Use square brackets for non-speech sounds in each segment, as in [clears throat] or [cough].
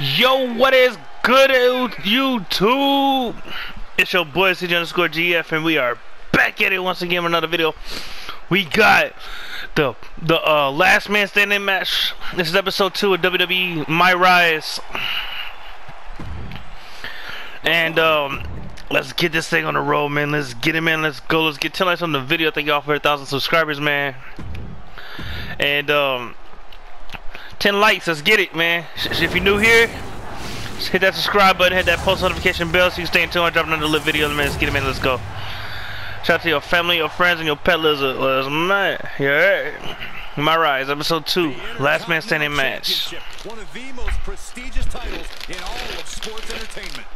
Yo, what is good, YouTube? It's your boy CJ underscore GF, and we are back at it once again with another video. We got the the uh, last man standing match. This is episode two of WWE My Rise, and um, let's get this thing on the road, man. Let's get it, man. Let's go. Let's get 10 likes on the video. Thank y'all for a thousand subscribers, man. And um. 10 likes, let's get it, man. If you're new here, hit that subscribe button, hit that post notification bell so you stay in tune. I'm dropping another little video, man. Let's get it, man. Let's go. Shout out to your family, your friends, and your pet lizard. Man. Yeah. My Rise, episode 2, last man standing match. One of the most prestigious titles in all of sports entertainment.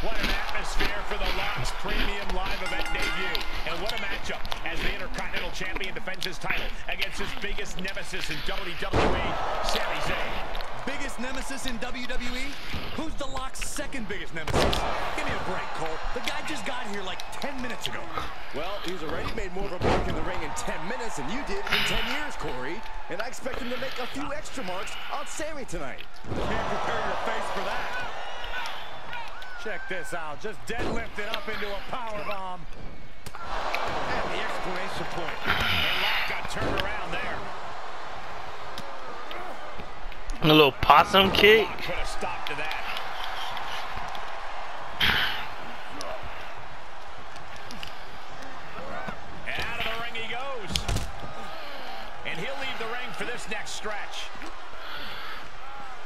What an atmosphere for the Locks Premium Live event debut. And what a matchup as the Intercontinental Champion defends his title against his biggest nemesis in WWE, Sami Zayn. Biggest nemesis in WWE? Who's the Lock's second biggest nemesis? Give me a break, Cole. The guy just got here like 10 minutes ago. Well, he's already made more of a mark in the ring in 10 minutes than you did in 10 years, Corey. And I expect him to make a few extra marks on Sami tonight. Can't prepare your face for that. Check this out. Just deadlifted up into a power bomb. And the exclamation point. And Lock got turned around there. A little possum kick. Lock put a stop to that. And out of the ring he goes. And he'll leave the ring for this next stretch.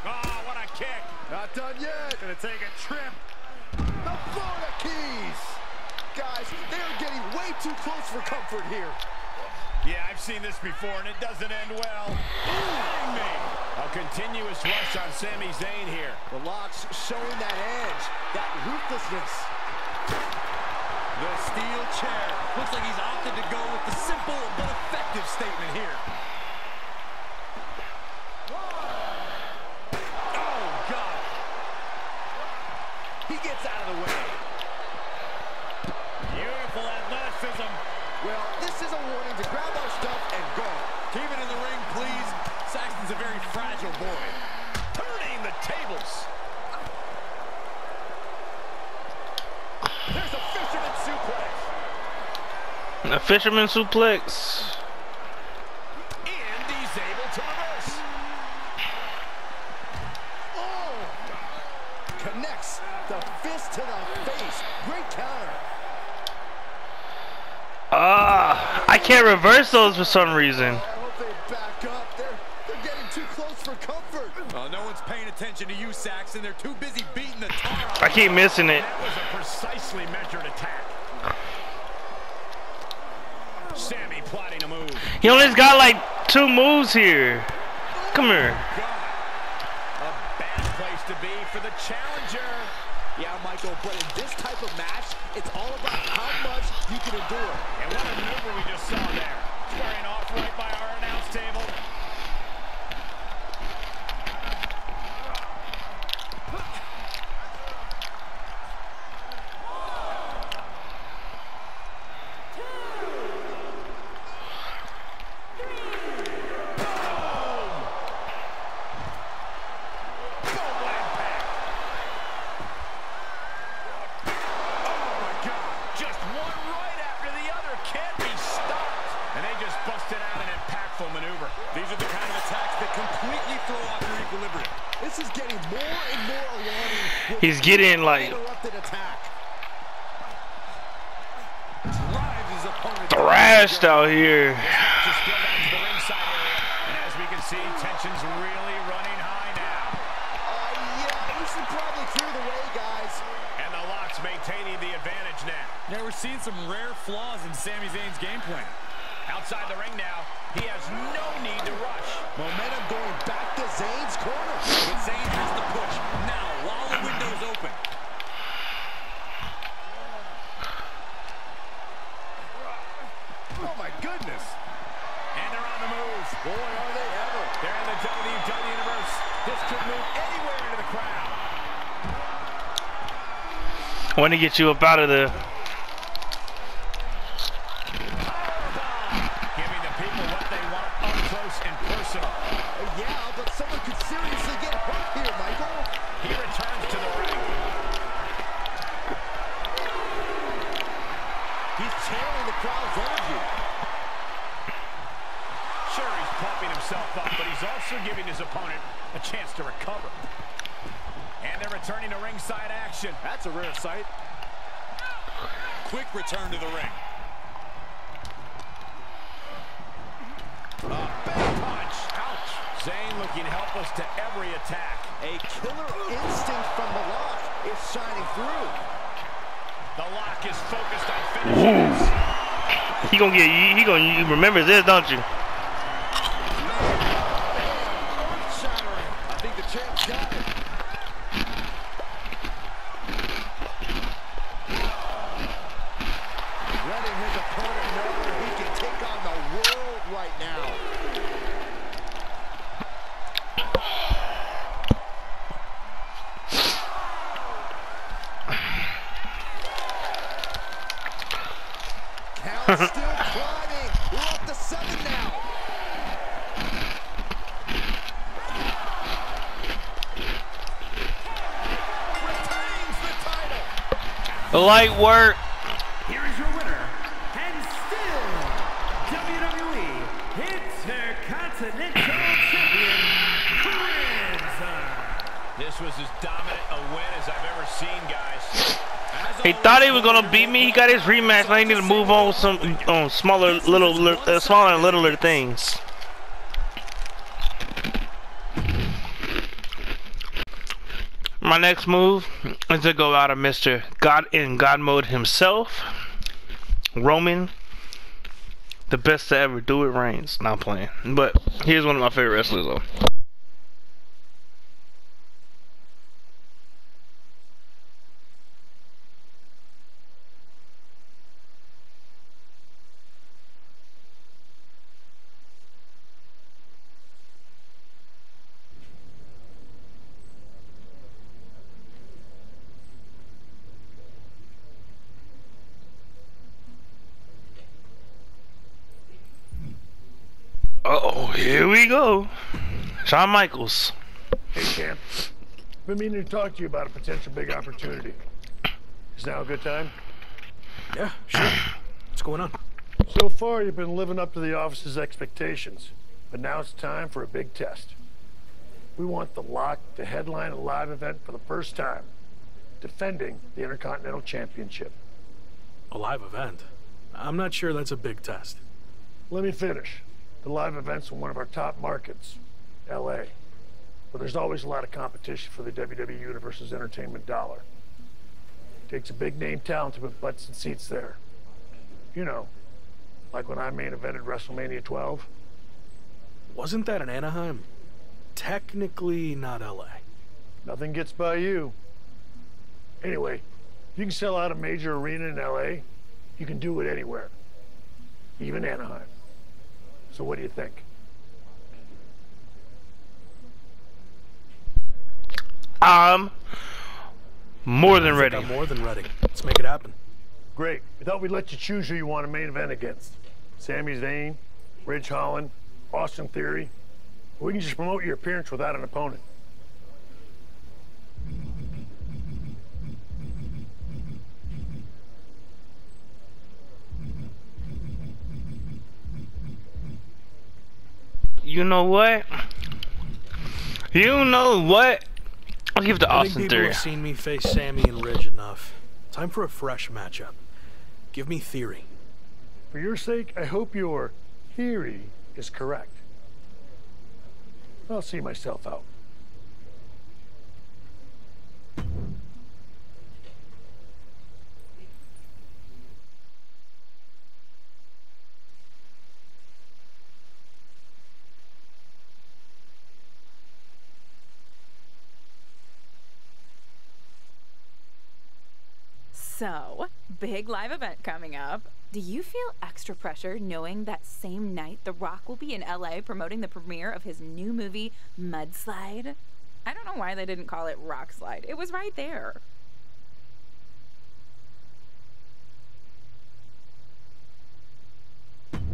Oh, what a kick. Not done yet. Gonna take a trip. The Florida Keys. Guys, they are getting way too close for comfort here. Yeah, I've seen this before, and it doesn't end well. Ooh, me. A continuous rush on Sami Zayn here. The Locks showing that edge, that ruthlessness. The steel chair. Looks like he's opted to go with the simple but effective statement here. Oh, God. He gets out of the way. Beautiful athleticism. Well, this is a warning to grab our stuff and go. Keep it in the ring, please. Saxton's a very fragile boy. Turning the tables. There's a fisherman suplex. A fisherman suplex. And he's able to reverse. Oh! Connects the fist to the face. Great counter. Ah, I can't reverse those for some reason. I hope they back up. They're, they're getting too close for comfort. Well, for some reason. Oh, attention to you, Saxton. They're too busy beating the tar I keep missing it. That was a precisely measured attack. Sami plotting a move. He only's got like two moves here. Come here. God. A bad place to be for the challenger. Yeah, Michael, but in this type of match, it's all about how much you can endure. And what a maneuver we just saw there. Squaring off right by our announce table. Boom, impact. Oh my God! Just one right after the other can't be stopped. And they just busted out an impactful maneuver. These are the kind of attacks that completely throw off your equilibrium. This is getting more and more alarming. with He's getting like interrupted attack. Drives his opponent. thrashed out here. Just spilled out to the ringside area. And as we can see, tension's really running high now. Uh, yeah, we should probably clear the way, guys. And out here get see tension's really running high now yeah probably through the way, guys. And the Locks maintaining the advantage now. Yeah, we're seeing some rare flaws in Sami Zayn's game plan. Outside the ring now, he has no need to rush. Momentum going back to Zayn's corner. But Zayn has the push now while the window's open. Oh, my goodness. And they're on the move. Boy, are they ever. They're in the WWE Universe. This could move anywhere into the crowd. I want to get you up out of there. could seriously get hurt here, Michael. He returns to the ring. He's channeling the crowd's energy. Sure, he's pumping himself up, but he's also giving his opponent a chance to recover. And they're returning to ringside action. That's a rare sight. Quick return to the ring. A big punch. Ouch. Zayn looking helpless to every attack. A killer instinct from the lock is shining through. The lock is focused on finishing. He gonna get you. He gonna you remember this, don't you? Earth-shattering. I think the champ's got it. Letting his opponent know that he can take on the world right now. Count still climbing. We're up to seven now. Retains the title. Light work. Here is your winner, and still WWE Intercontinental Champion, Crimson. This was as dominant a win as I've ever seen, guys. He thought he was gonna beat me. He got his rematch. Now he need to move on some on smaller, little, uh, smaller and littler things. My next move is to go out of Mr. God in God mode himself, Roman. The best to ever do it, Reigns. Not playing, but here's one of my favorite wrestlers though. Uh oh, here we go. Shawn Michaels. Hey, Cam. Been meaning to talk to you about a potential big opportunity. Is now a good time? Yeah, sure. What's going on? So far, you've been living up to the office's expectations, but now it's time for a big test. We want the Lock to headline a live event for the first time, defending the Intercontinental Championship. A live event. I'm not sure that's a big test. Let me finish. The live event's in one of our top markets, L.A., but there's always a lot of competition for the WWE Universe's entertainment dollar. It Takes a big name talent to put butts and seats there. You know, like when I main evented WrestleMania 12. Wasn't that in Anaheim? Technically not LA. Nothing gets by you. Anyway, if you can sell out a major arena in LA, you can do it anywhere, even Anaheim. So what do you think? I'm more than ready. I'm more than ready. Let's make it happen. Great. We thought we'd let you choose who you want to main event against. Sami Zayn, Ridge Holland, Austin Theory. We can just promote your appearance without an opponent. You know what? You know what? I'll give it to I think Austin people Theory. have seen me face Sami and Ridge enough. Time for a fresh matchup. Give me Theory. For your sake, I hope your theory is correct. I'll see myself out. So, big live event coming up. Do you feel extra pressure knowing that same night The Rock will be in LA promoting the premiere of his new movie, Mudslide? I don't know why they didn't call it Rock Slide. It was right there.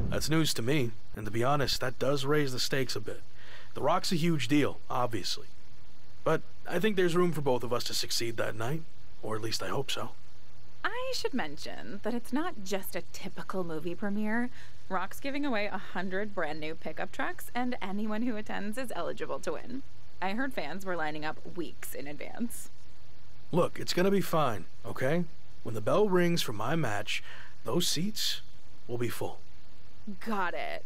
That's news to me, and to be honest, that does raise the stakes a bit. The Rock's a huge deal, obviously. But I think there's room for both of us to succeed that night. Or at least I hope so. I should mention that it's not just a typical movie premiere. Rock's giving away a hundred brand new pickup trucks, and anyone who attends is eligible to win. I heard fans were lining up weeks in advance. Look, it's gonna be fine, okay? When the bell rings for my match, those seats will be full. Got it.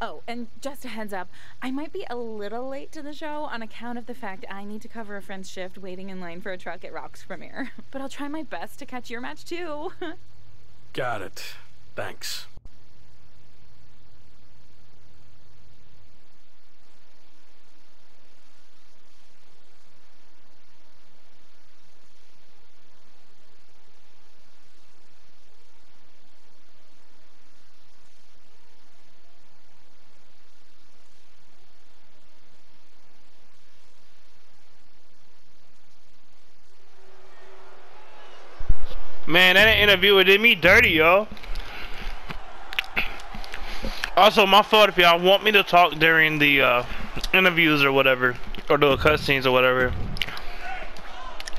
Oh, and just a heads up, I might be a little late to the show on account of the fact I need to cover a friend's shift waiting in line for a truck at Rock's premiere. [laughs] But I'll try my best to catch your match too. [laughs] Got it. Thanks. Man, that interview did me dirty, yo. Also, my fault if y'all want me to talk during the uh, interviews or whatever, or the cutscenes or whatever.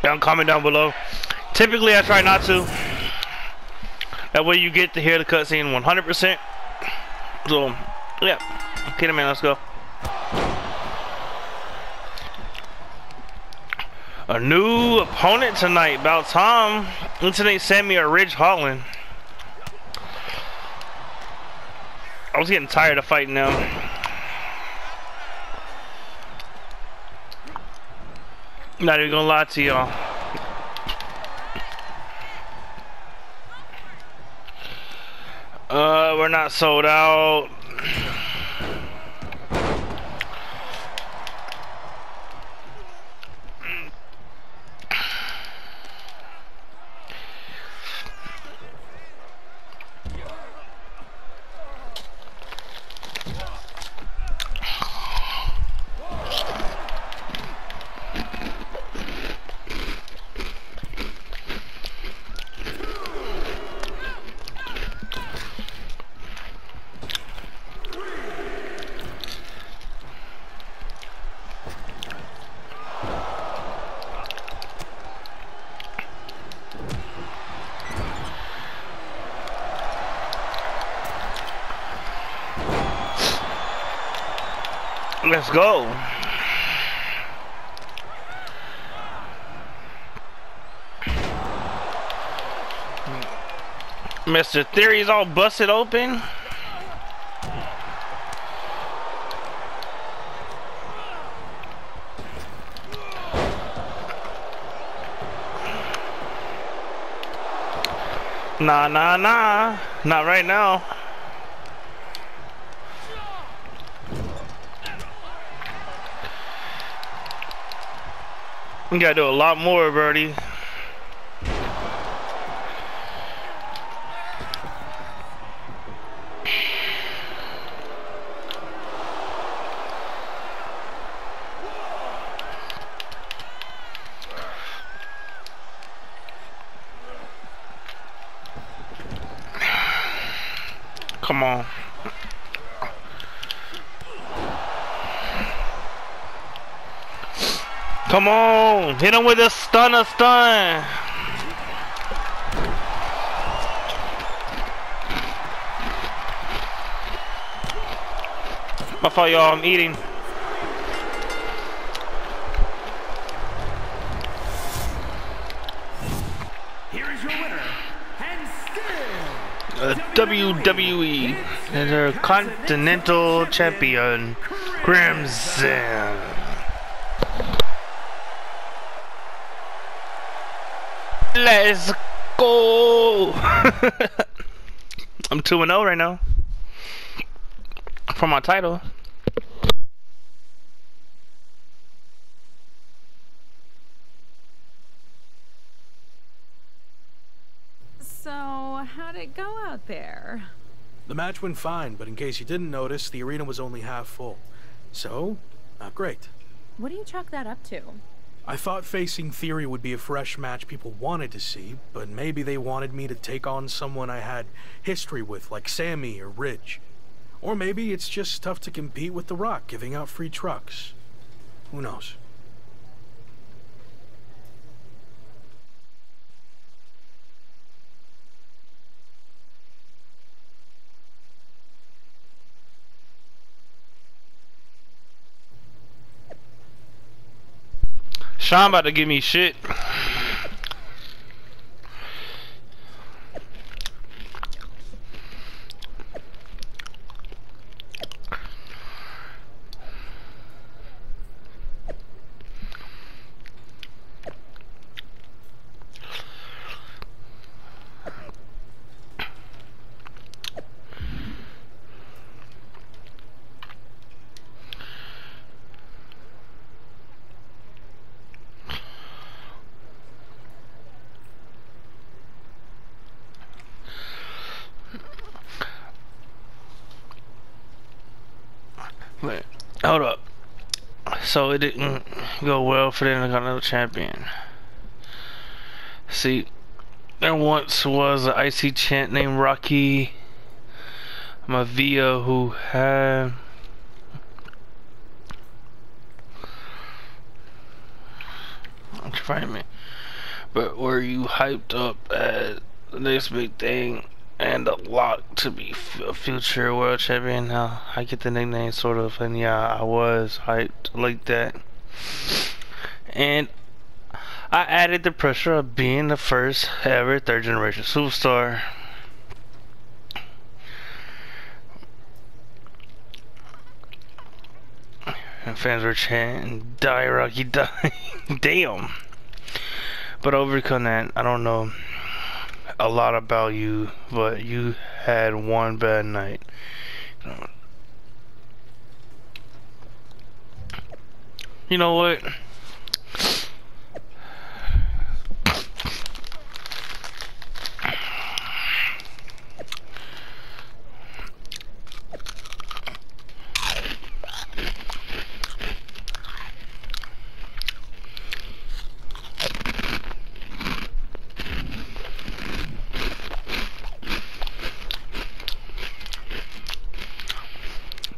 Y'all comment down below. Typically, I try not to. That way, you get to hear the cutscene 100%. So, yeah. Okay, man, let's go. New opponent tonight. About time. Internet sent me a Ridge Holland. I was getting tired of fighting now. Not even gonna lie to y'all. Uh, we're not sold out. Let's go. Mr. Theory's all busted open. Nah, nah, nah. Not right now. We gotta do a lot more, Birdie. Come on. Come on, hit him with a stunner stun. My fault, y'all. I'm eating. Here is your winner, and still Uh, WWE Intercontinental Champion Crimson. Let's go. [laughs] I'm 2 0 right now. For my title. So, how'd it go out there? The match went fine, but in case you didn't notice, the arena was only half full. So, not great. What do you chalk that up to? I thought facing Theory would be a fresh match people wanted to see, but maybe they wanted me to take on someone I had history with, like Sami or Ridge. Or maybe it's just tough to compete with The Rock giving out free trucks. Who knows? Shawn about to give me shit. Wait, hold up. So it didn't go well for got another champion. See, there once was an IC champ named Rocky Maivia who had you find me? But were you hyped up at the next big thing and a lot to be a future world champion. Now I get the nickname sort of, and yeah, I was hyped like that. And I added the pressure of being the first ever third generation superstar. And fans were chanting, "Die, Rocky, die!" [laughs] Damn. But overcome that, I don't know a lot about you, but you had one bad night. You know what?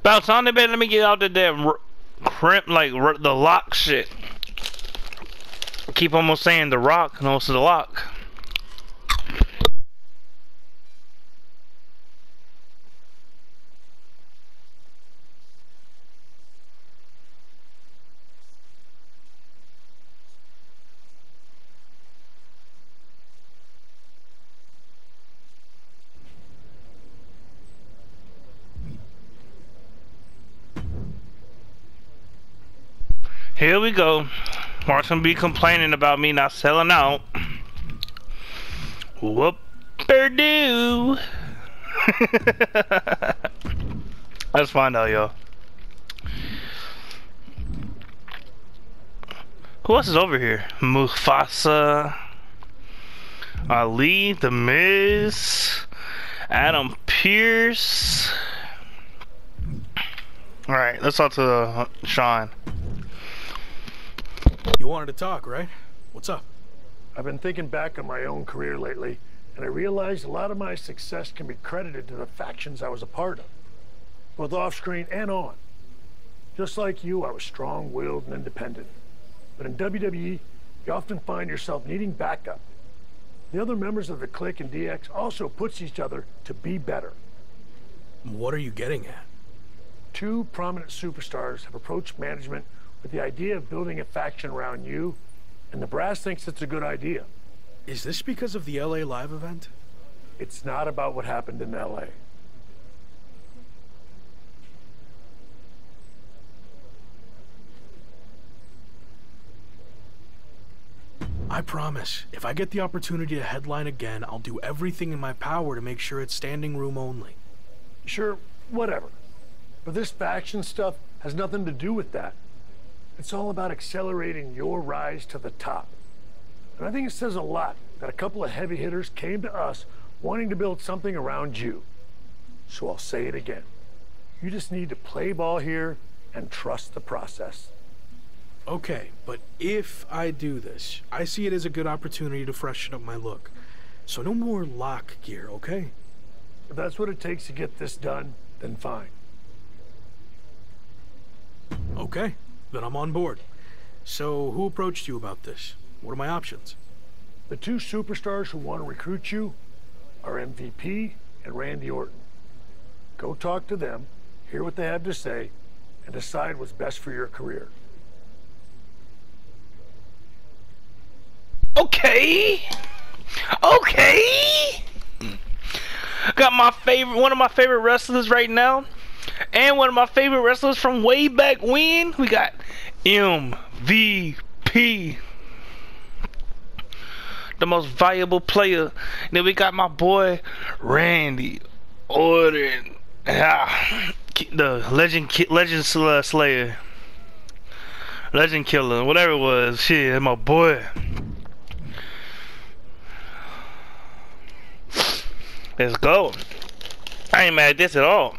Bounce on the bed. Let me get out the damn crimp, like the lock shit. keep almost saying the rock, no, it's the lock. Here we go. Gonna be complaining about me not selling out. Whoop-er-doo. [laughs] Let's find out, y'all. Who else is over here? Mustafa, Ali, The Miz, Adam Pearce. Alright, let's talk to uh, Shawn. Wanted to talk, right? What's up? I've been thinking back on my own career lately, and I realized a lot of my success can be credited to the factions I was a part of, both off-screen and on. Just like you, I was strong-willed and independent. But in WWE, you often find yourself needing backup. The other members of the Kliq and DX also push each other to be better. What are you getting at? Two prominent superstars have approached management with the idea of building a faction around you, and the brass thinks it's a good idea. Is this because of the LA Live event? It's not about what happened in LA. I promise, if I get the opportunity to headline again, I'll do everything in my power to make sure it's standing room only. Sure, whatever. But this faction stuff has nothing to do with that. It's all about accelerating your rise to the top. And I think it says a lot that a couple of heavy hitters came to us wanting to build something around you. So I'll say it again. You just need to play ball here and trust the process. Okay, but if I do this, I see it as a good opportunity to freshen up my look. So no more lock gear, okay? If that's what it takes to get this done, then fine. Okay, then I'm on board. So, who approached you about this? What are my options? The two superstars who want to recruit you are MVP and Randy Orton. Go talk to them, hear what they have to say, and decide what's best for your career. Okay. Okay. Got my favorite, one of my favorite wrestlers right now, and one of my favorite wrestlers from way back when. We got MVP, the most valuable player. Then we got my boy Randy Orton, ah, the legend, legend slayer, legend killer, whatever it was. Shit, my boy. Let's go. I ain't mad at this at all.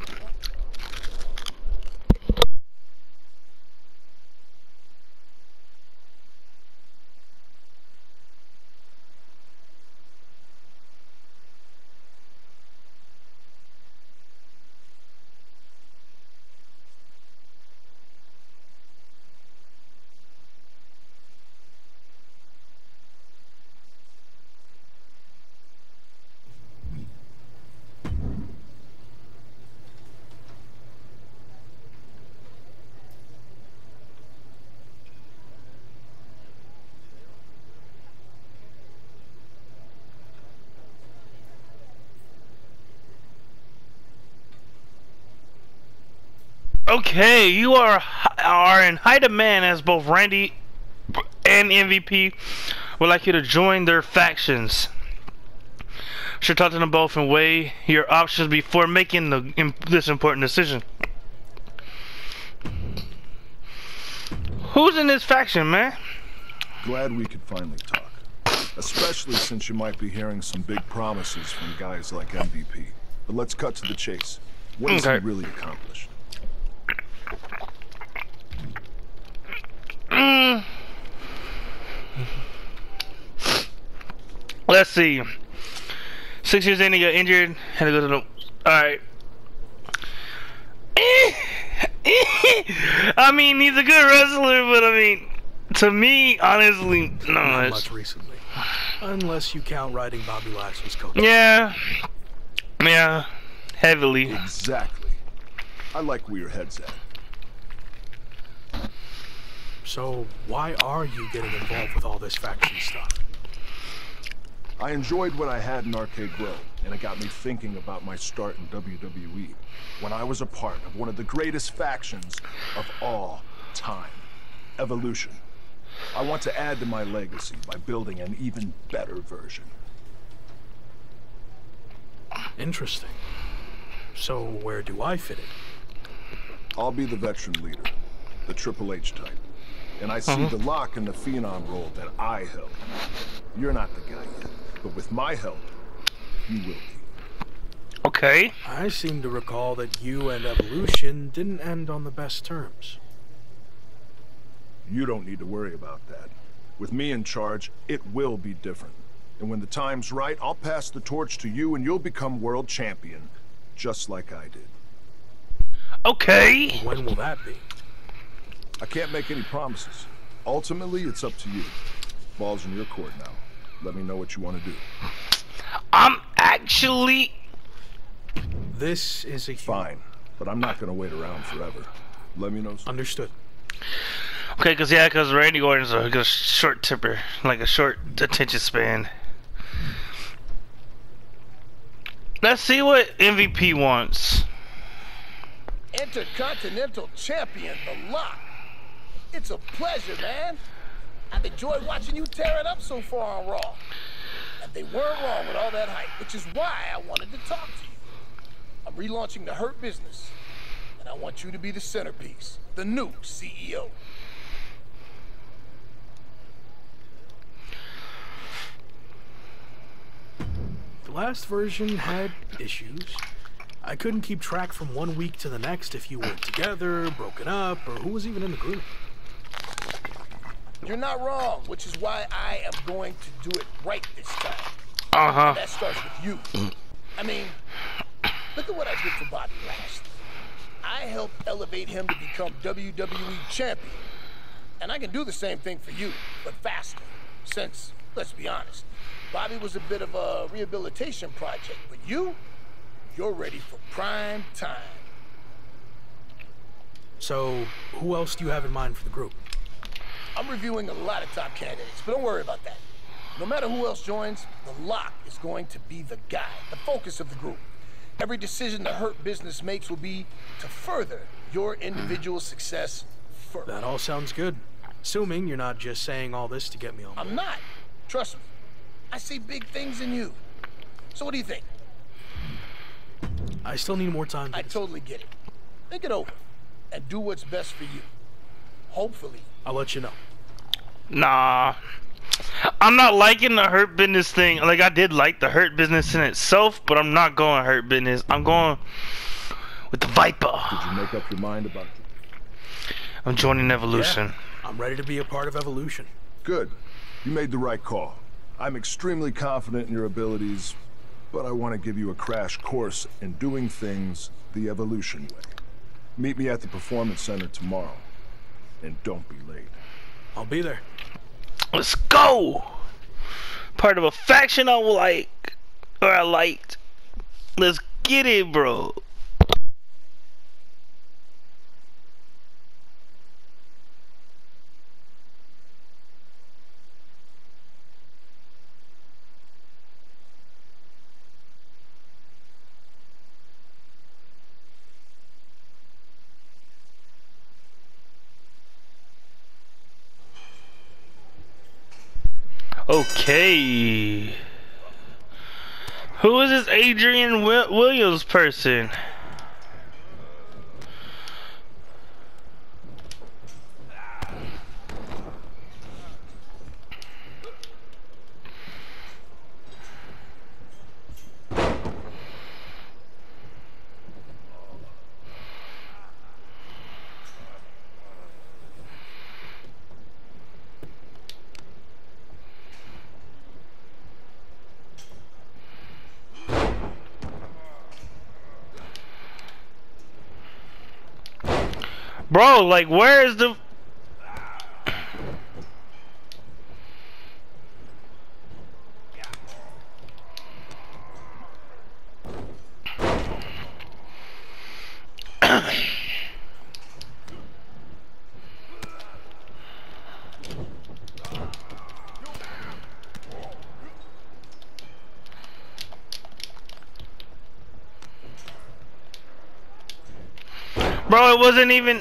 Okay, you are are in high demand as both Randy and MVP would like you to join their factions. Should talk to them both and weigh your options before making the, this important decision. Who's in this faction, man? Glad we could finally talk. Especially since you might be hearing some big promises from guys like MVP. But let's cut to the chase. What has Okay. he really accomplished? Let's see. Six years in, he got injured. Had to go to the. Alright. [laughs] I mean, he's a good wrestler, but I mean, to me, honestly, no. Not much recently. Unless you count riding Bobby Lashley's coat. Yeah. Yeah. Heavily. Exactly. I like where your head's at. So, why are you getting involved with all this faction stuff? I enjoyed what I had in RK-Bro, and it got me thinking about my start in WWE, when I was a part of one of the greatest factions of all time, Evolution. I want to add to my legacy by building an even better version. Interesting. So, where do I fit in? I'll be the veteran leader, the Triple H type. And I uh-huh. see the lock in the Phenom role that I held. You're not the guy yet, but with my help, you will be. Okay. I seem to recall that you and Evolution didn't end on the best terms. You don't need to worry about that. With me in charge, it will be different. And when the time's right, I'll pass the torch to you and you'll become world champion, just like I did. Okay. When will that be? I can't make any promises. Ultimately, it's up to you. Ball's in your court now. Let me know what you want to do. I'm actually. This is a. Fine, but I'm not going to wait around forever. Let me know. soon. Understood. Okay, cause yeah, cause Randy Orton's a, a short temper, like a short attention span. Let's see what MVP wants. Intercontinental Champion, The Lock. It's a pleasure, man. I've enjoyed watching you tear it up so far on Raw. And they weren't wrong with all that hype, which is why I wanted to talk to you. I'm relaunching the Hurt business, and I want you to be the centerpiece, the new CEO. The last version had issues. I couldn't keep track from one week to the next if you were together, broken up, or who was even in the group. You're not wrong, which is why I am going to do it right this time. Uh huh. That starts with you. I mean, look at what I did for Bobby last. I helped elevate him to become WWE champion. And I can do the same thing for you, but faster. Since, let's be honest, Bobby was a bit of a rehabilitation project, but you, you're ready for prime time. So, who else do you have in mind for the group? I'm reviewing a lot of top candidates, but don't worry about that. No matter who else joins, The Lock is going to be the guy, the focus of the group. Every decision the Hurt Business makes will be to further your individual success first. That all sounds good. Assuming you're not just saying all this to get me on. board. I'm not. Trust me. I see big things in you. So what do you think? I still need more time. I totally get it. Think it over and do what's best for you. Hopefully. I'll let you know. Nah. I'm not liking the hurt business thing. Like I did like the hurt business in itself, but I'm not going hurt business. I'm going with the Viper. Did you make up your mind about it? I'm joining Evolution. Yeah, I'm ready to be a part of Evolution. Good. You made the right call. I'm extremely confident in your abilities, but I want to give you a crash course in doing things the Evolution way. Meet me at the Performance Center tomorrow, and don't be late. I'll be there. Let's go! Part of a faction I like, or I liked. Let's get it, bro. Okay. Who is this Adrian Williams person? Bro, like, where is the... Bro, it wasn't even...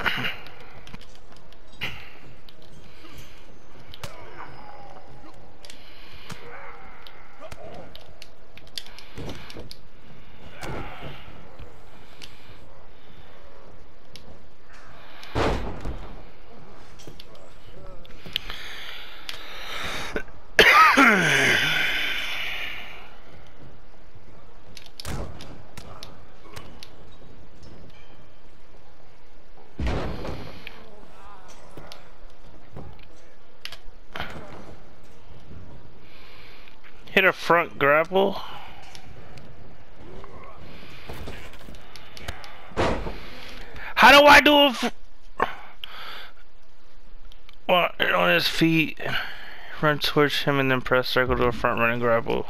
Hit a front. How do I do it? Well, on his feet, run towards him and then press circle to a front running grapple.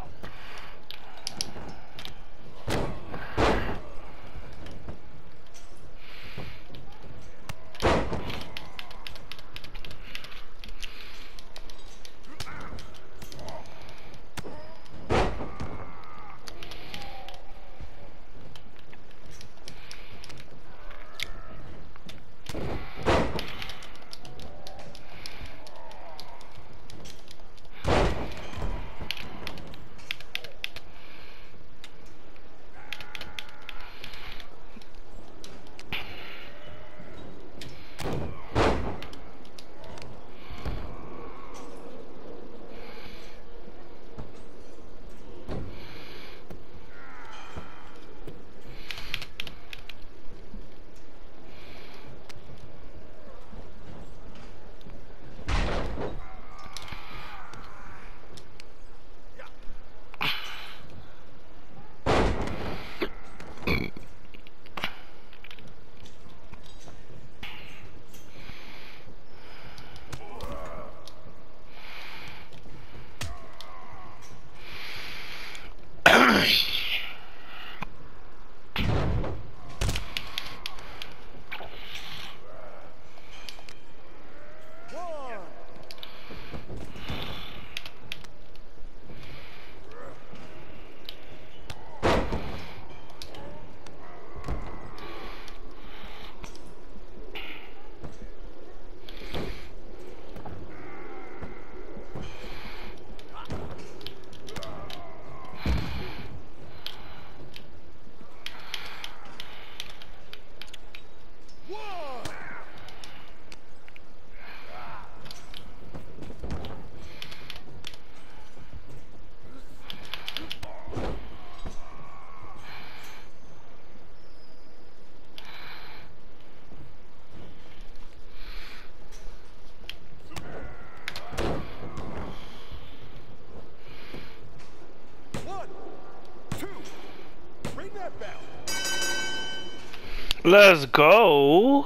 Let's go.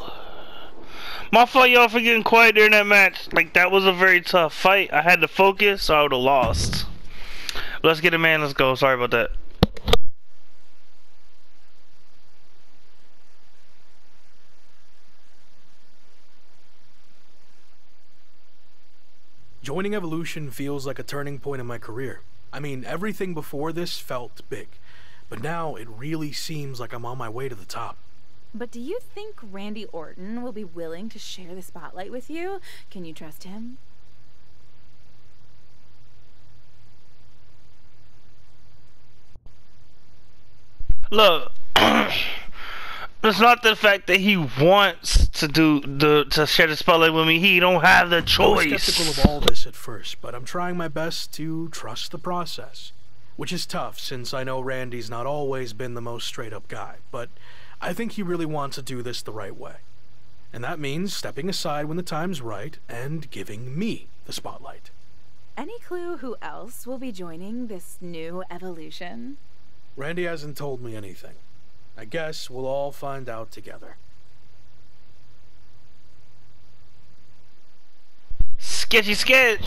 My fault y'all for getting quiet during that match. Like that was a very tough fight. I had to focus, so I would have lost. Let's get it, man. Let's go. Sorry about that. Joining Evolution feels like a turning point in my career. I mean, everything before this felt big, but now it really seems like I'm on my way to the top. But do you think Randy Orton will be willing to share the spotlight with you? Can you trust him? Look, [clears throat] it's not the fact that he wants to do the to share the spotlight with me. He don't have the choice. I was skeptical of all this at first, but I'm trying my best to trust the process. Which is tough since I know Randy's not always been the most straight up guy, but I think he really wants to do this the right way. And that means stepping aside when the time's right and giving me the spotlight. Any clue who else will be joining this new evolution? Randy hasn't told me anything. I guess we'll all find out together. Sketchy sketch.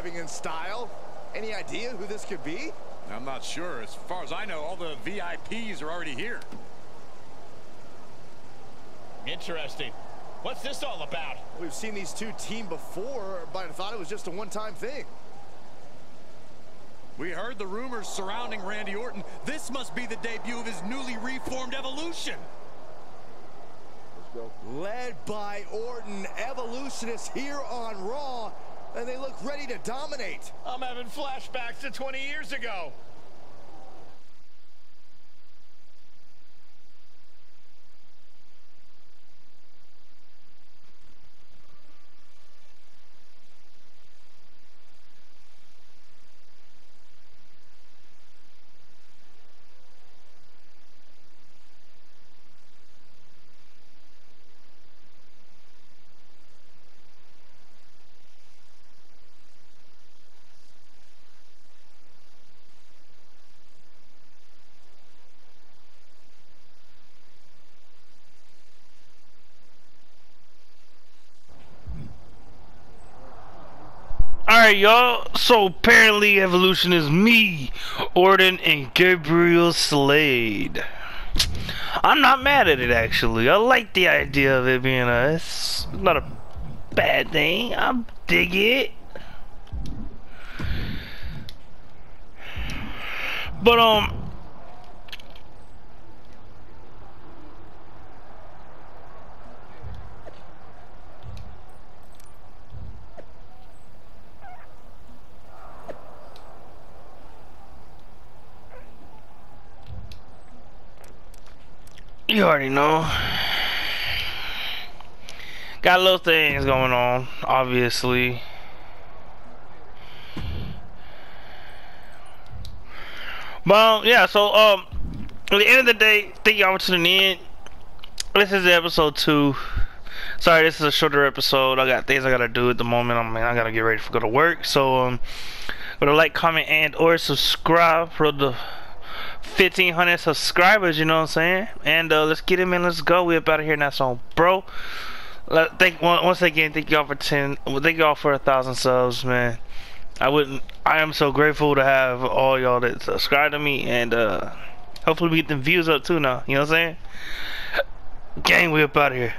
Arriving in style. Any idea who this could be? I'm not sure. As far as I know, all the VIPs are already here. Interesting. What's this all about? We've seen these two team before, but I thought it was just a one-time thing. We heard the rumors surrounding Randy Orton. This must be the debut of his newly reformed Evolution. Led by Orton, Evolution is here on Raw, and they look ready to dominate. I'm having flashbacks to 20 years ago. Alright, y'all. So apparently, evolution is me, Orton, and Gabriel Slade. I'm not mad at it actually. I like the idea of it being a. It's not a bad thing. I dig it. But um. You already know. Got a little things going on, obviously. Well, yeah, so, um, at the end of the day, thank y'all for tuning in. This is episode two. Sorry, this is a shorter episode. I got things I gotta do at the moment. I mean, I gotta get ready to go to work. So, um, go to like, comment, and or subscribe for the 1500 subscribers. You know what I'm saying? And uh, let's get him in. Let's go. We up out of here now. So, bro. Let, thank once again. Thank y'all for ten. Well, thank y'all for a thousand subs, man. I wouldn't. I am so grateful to have all y'all that subscribe to me, and uh, hopefully we get the views up too now. You know what I'm saying? Gang, we up out of here.